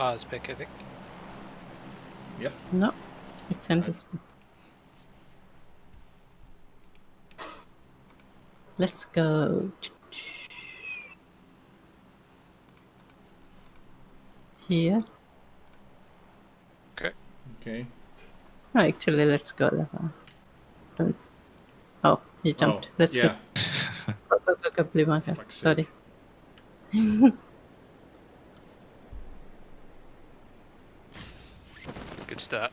Ah, it's pick, I think. Yep. No, it's endless. Let's go. Here. Okay. Okay. No, actually, let's go. there. Don't. Oh, he jumped. Oh, let's yeah. go. Go, Sorry. Good start.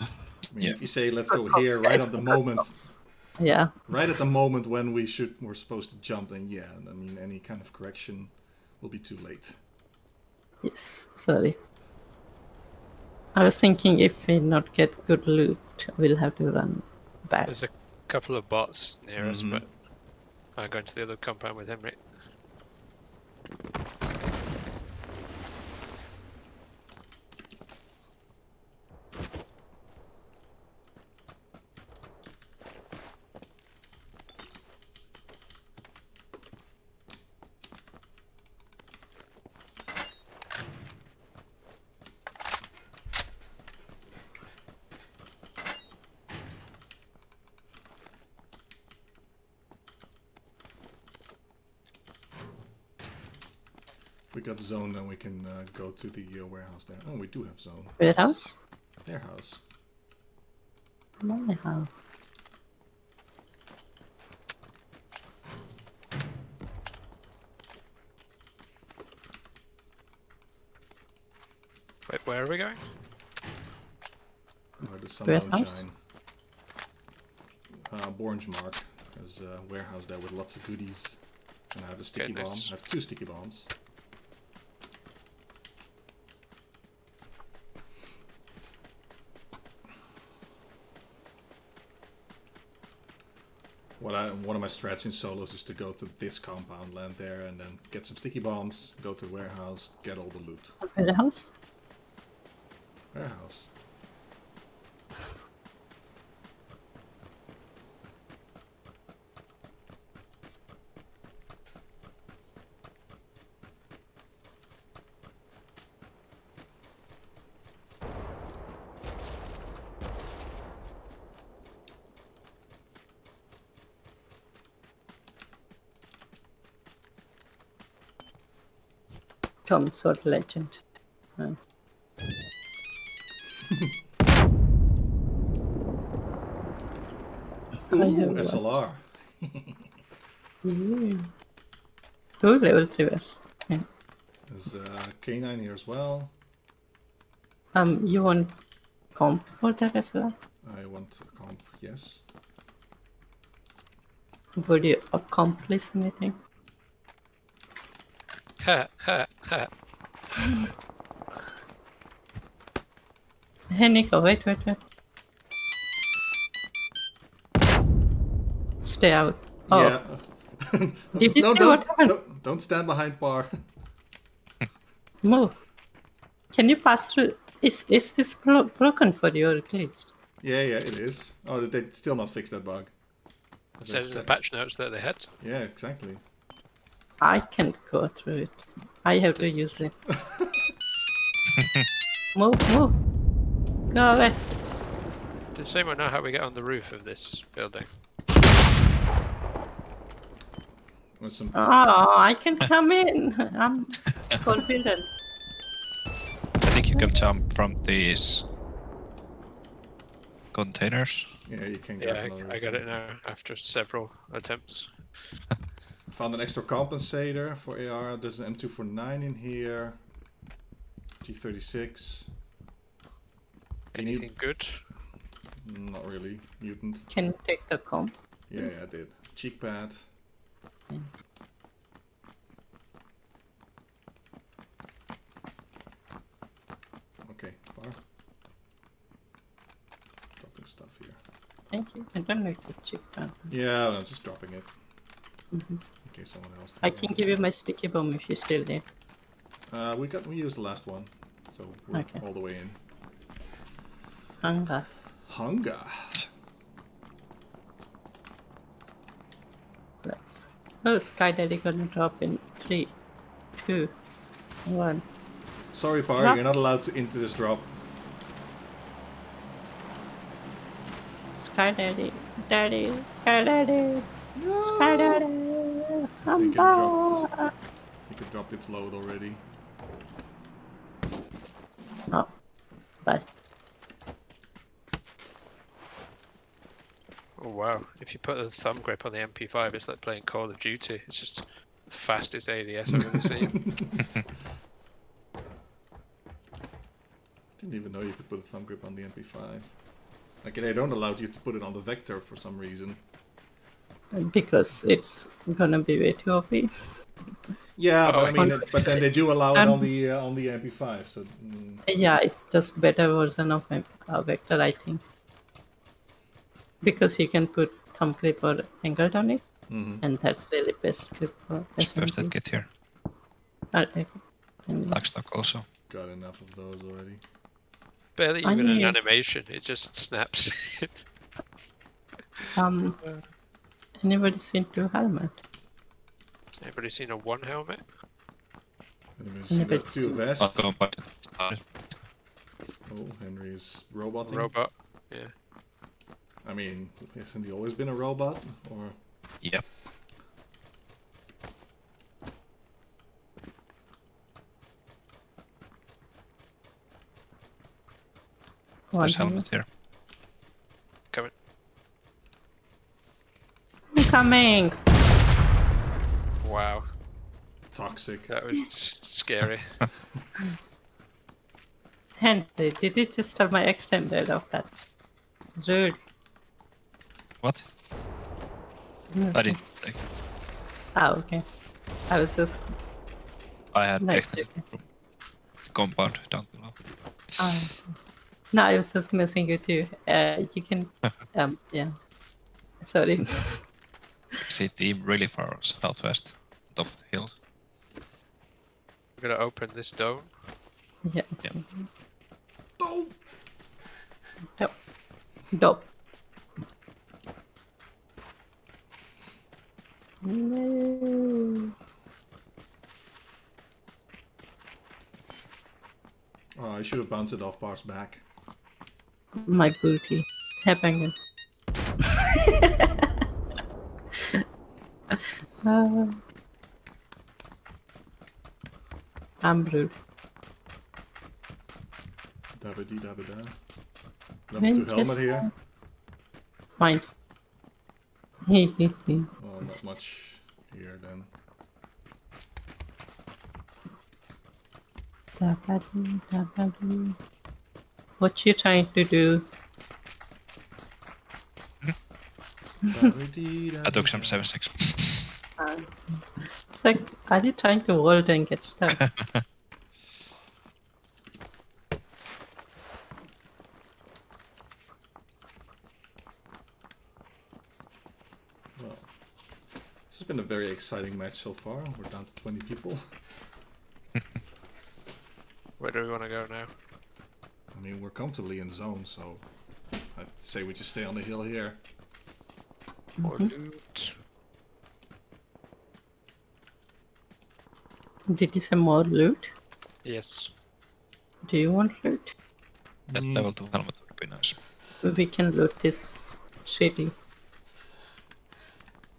I mean, Yeah. If you say let's go here right at the moment, Yeah. right at the moment when we should we're supposed to jump, then yeah, I mean any kind of correction will be too late. Yes. Sorry. I was thinking if we not get good loot, we'll have to run back. There's a couple of bots near us, Mhm. but I'm going to the other compound with him, right? We got zone, then we can uh, go to the uh, warehouse there. Oh, we do have zone. Warehouse? Their house. My house. Wait, where are we going? Where the sun don't Warehouse? shine. Uh, Orange Mark has a warehouse there with lots of goodies. And I have a sticky bomb. I have two sticky bombs. What I, one of my strats in solos is to go to this compound, land there, and then get some sticky bombs, go to the warehouse, get all the loot. Warehouse? Warehouse. Come, Sword Legend. Nice. Ooh, I have watched. SLR. Ooh. Ooh, level 3 vest. Yeah. There's uh, K9 here as well. Um, you want comp for that as well? I want a comp, yes. Would you accomplish anything? Ha ha ha. Hey, Nico, wait, wait, wait. Stay out. Oh, Yeah. Did you no, see don't, what happened? Don't, don't stand behind bar. move. Can you pass through? Is is this bro- broken for you or at least? yeah, yeah, it is. Oh, did they still not fix that bug? It says in the patch notes that they had. Yeah, exactly. I can't go through it. I have to use it. move, move. Go away. Does anyone know how we get on the roof of this building? With some, Oh, I can come in. I'm confident. I think you can jump from these containers. yeah, you can get Yeah, another I, I got it now after several attempts. Found an extra compensator for AR. There's an M249 in here. G36. You need- Anything good? Not really. Mutant. Can you take the comp? Yeah, yeah, I did. Cheek pad. Yeah. Okay, bar. Dropping stuff here. Thank you. I don't need to check that. Yeah, I'm just dropping it. Mhm. In case someone else. I can give you my sticky bomb if you're still need. Uh, we got we used the last one, so we're Okay. all the way in. Hunger. Hunger. Let's. Oh, Sky Daddy gonna drop in three, two, one. Sorry, Par, you're not allowed to into this drop. Sky Daddy, Daddy, Sky Daddy, Sky Daddy. I'm think it dropped. I think it dropped its load already. Oh, bye. Oh wow! If you put a thumb grip on the MP5, it's like playing Call of Duty. It's just the fastest ADS I've ever seen. Didn't even know you could put a thumb grip on the MP5. Like they don't allow you to put it on the Vector for some reason. Because it's gonna be way too OP. Yeah, but Oh, I mean, it, but then they do allow it Um, on the uh, on the MP5. So mm, Yeah, it's just better version of a uh, vector, I think. Because you can put thumb grip or angled on it, mhm. and that's really best clip for Just first SMG. aid kit here. I'll take it. And stock also. got enough of those already. Barely I even an animation. It just snaps it. um, anybody seen two helmet? Anybody seen a one helmet? Anybody see Never that two vests? I'll go by Oh, Henri's is roboting. Robot. Yeah. I mean, hasn't he always been a robot? Or Yep. There's helmet here. Coming. Coming! Wow. toxic? That was scary. Henri, did you just have my extended of that? Rude. What? I didn't. Like, Ah, okay. I was just. I had Nice. extended from the compound down below. Uh, no, I was just messing with you. Uh, you can. Um, yeah. Sorry. See team really far southwest, top of the hill. I'm gonna open this dome. yes. Yep. Oh! Dope. Dope. No. Oh, I should have bounced it off Par's back. My booty. Headbanging. uh, I'm rude. Dabba dee dabba da. Level 2 helmet here. Mine. Hee hee hee. Well, not much here then. Da-ba-doo, da-ba-doo. What you trying to do? Dabba I took some da. 7.6. It's like, are you trying to hold and get stuck? Well, this has been a very exciting match so far. We're down to 20 people. Where do we want to go now? I mean, we're comfortably in zone, so I'd say we just stay on the hill here. More mm-hmm. loot. Did you say more loot? Yes. Do you want loot? That Mm. level 2 helmet would be nice. We can loot this city.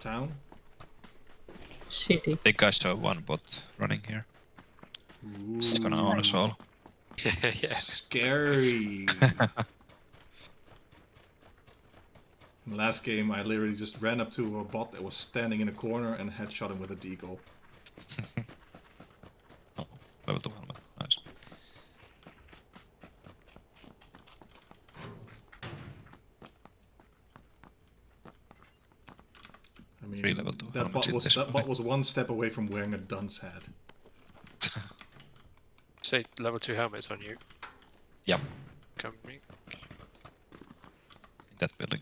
Town? City. I think I saw one bot running here. It's gonna own us all. yeah. Scary. Last game, I literally just ran up to a bot that was standing in a corner and headshot him with a deagle. Oh, level 2 helmet. Nice. I mean, Three level two that helmets bot was that bot was one step away from wearing a dunce hat. Say level two helmets on you. Yep. Come me. In that building.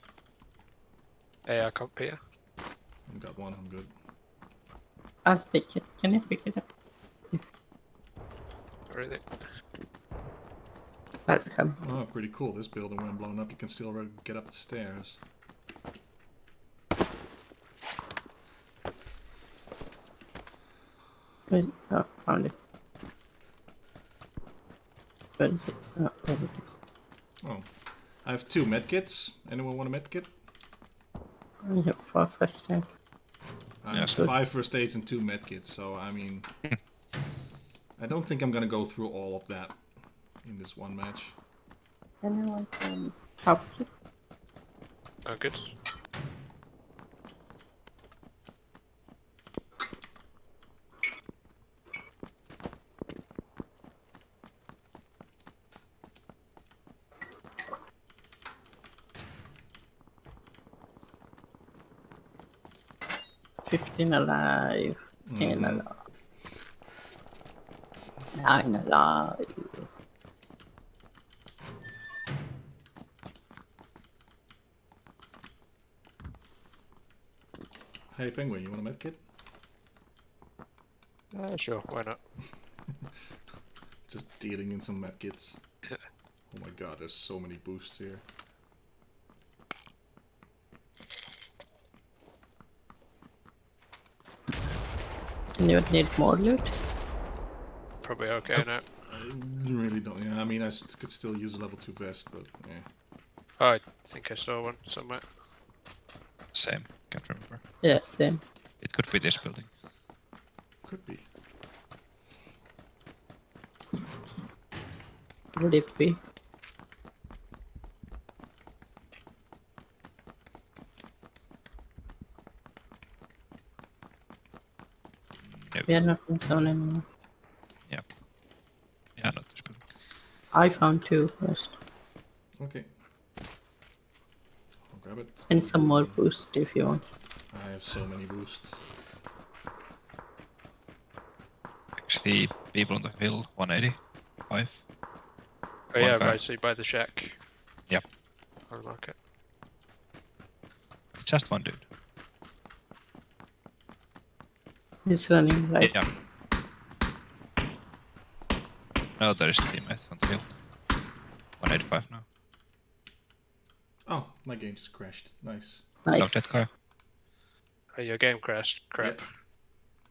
AR comp here. I've got one, I'm good. Ah, I'll take it. Can you pick it up? Where is it? Welcome. Oh, pretty cool. This building, when blown up, you can still get up the stairs. Where's, oh, found it. Where is it? Oh, there it is. Oh. I have two medkits. Anyone want a medkit? I have four first aid. I have so- five first aids and two medkits, so I mean... I don't think I'm gonna go through all of that in this one match. Anyone can have it? Oh, good. Fifteen alive. Ten Mhm. alive. Nine alive. Hey Penguin, you want a medkit? Uh, sure, why not? Just dealing in some medkits. Oh my god, there's so many boosts here. And you need more loot? Probably okay now. I uh, really don't. Yeah, I mean, I could still use a level 2 vest, but yeah. Oh, I think I saw one somewhere. Same. Can't remember. Yeah, same. It could be this building. Could be. Would it be? Nope. We are not in zone anymore. Yeah. Yeah, not this building. I found two first. Okay. I'll grab it. And some more boosts if you want. I have so many boosts. Actually, people on the hill, 180. 5. Oh One yeah, guy. right, so you buy the shack. Yep. On the market. It's just one dude. He's running right. Yeah. No, there is a teammate on the hill. 185 now. Oh, my game just crashed. Nice. No, Nice. that guy. Oh, uh, your game crashed. Crap.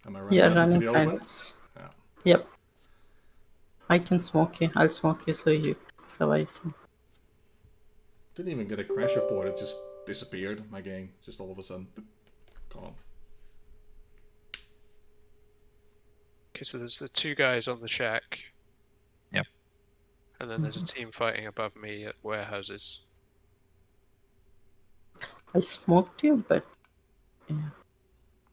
Am I running Yeah, out into running the open? silence. Yeah. Oh. Yep. I can smoke you. I'll smoke you so you survive. some. Didn't even get a crash report. It just disappeared. My game just all of a sudden boop, gone. Okay, so there's the two guys on the shack. Yep. And then there's a mm-hmm. team fighting above me at warehouses. I smoked you, but Yeah,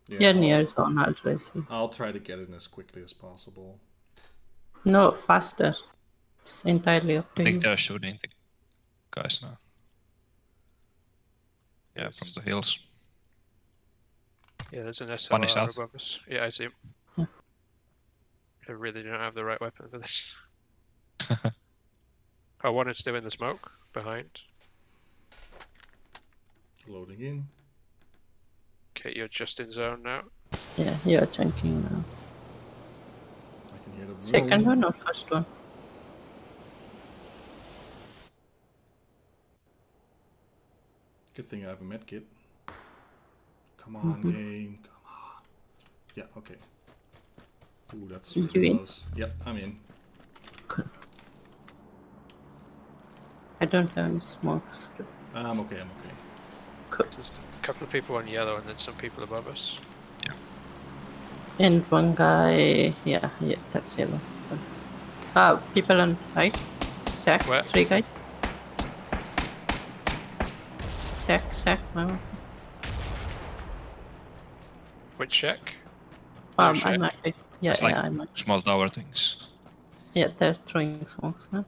you're I'll- near zone. I'll trace you. I'll try to get in as quickly as possible. No, faster. It's entirely up I to you. think they're shooting the guys now. Yeah, from the hills. Yeah, there's an One SLR above us. Yeah, I see him. Yeah. I really don't have the right weapon for this. I wanted to do in the smoke behind. Loading in. Okay, you're just in zone now. Yeah, you're chunking now. I can hear the Second room. one or first one? Good thing I have a med kit. Come on, Mhm. game. Come on. Yeah, okay. Ooh, that's You really in? Yep, I'm in. I don't have any smokes. I'm okay, I'm okay. There's a couple of people on yellow and then some people above us. Yeah. And one guy, yeah, yeah, that's yellow. Ah, people on right. Sack, Where? three guys. Sack, sack, no. Which shack? Um. I'm actually, yeah, It's yeah, like I'm, small tower things. yeah, they're throwing smokes now.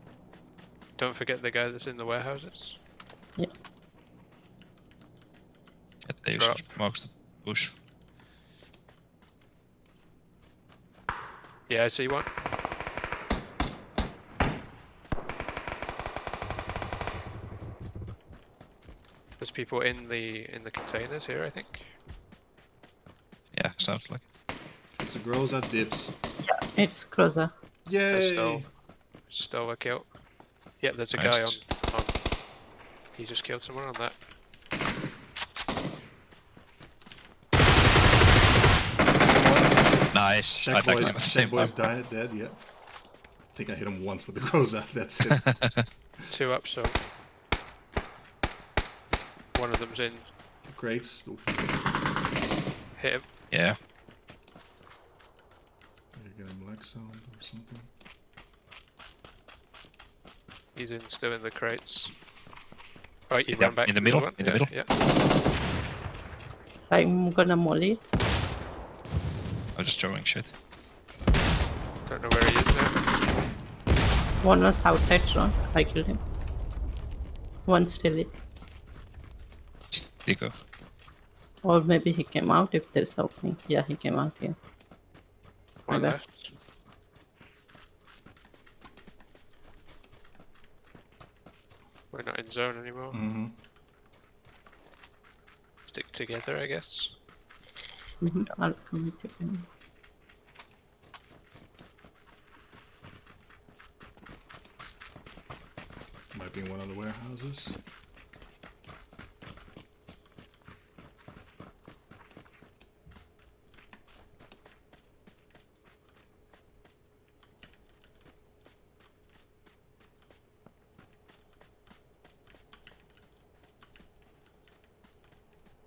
Don't forget the guy that's in the warehouses. Yeah, they use Drop. smokes to push. Yeah, I see one. There's people in the in the containers here, I think. Yeah, sounds like it. It's a Groza dips. It's closer. Yay! still- Still a kill. Yeah, there's a guy on, on. He just killed someone on that. Nice. I Check think boys, at the check same boys time. died, dead, yeah. think I hit him once with the Groza. That's it. Two up, so one of them's in. Great. Hit him. Yeah. You're getting lag sound or something. He's in still in the crates. Right, you Yeah, ran back in the middle, in the yeah, middle. Yeah. I'm gonna molly. I'm just throwing shit. Don't know where he is now. One was outside drone. I killed him. One still in. Digo. Or maybe he came out if there's opening. Yeah, he came out here. One bad. left. We're not in zone anymore. Mm-hmm. Stick together, I guess. Mm-hmm. I'll come with you. Might be one of the warehouses.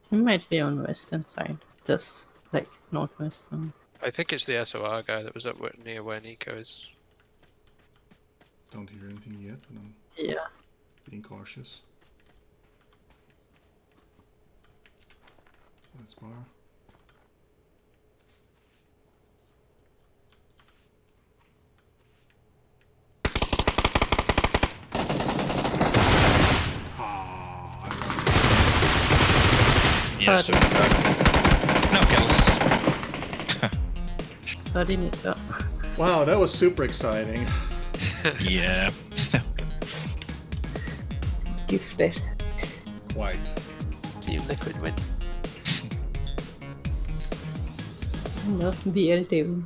He might be on western side, just like northwest. So. I think it's the SLR guy that was up near where Nico is. Don't hear anything yet, but I'm Yeah. being cautious. That's Par. Yeah, Sorry. so No kills. Sorry, Nico. Wow, that was super exciting. yeah. Gifted. Quite. Team Liquid win. No, BLT win.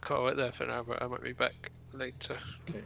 Call it there for now, but I might be back later. Okay.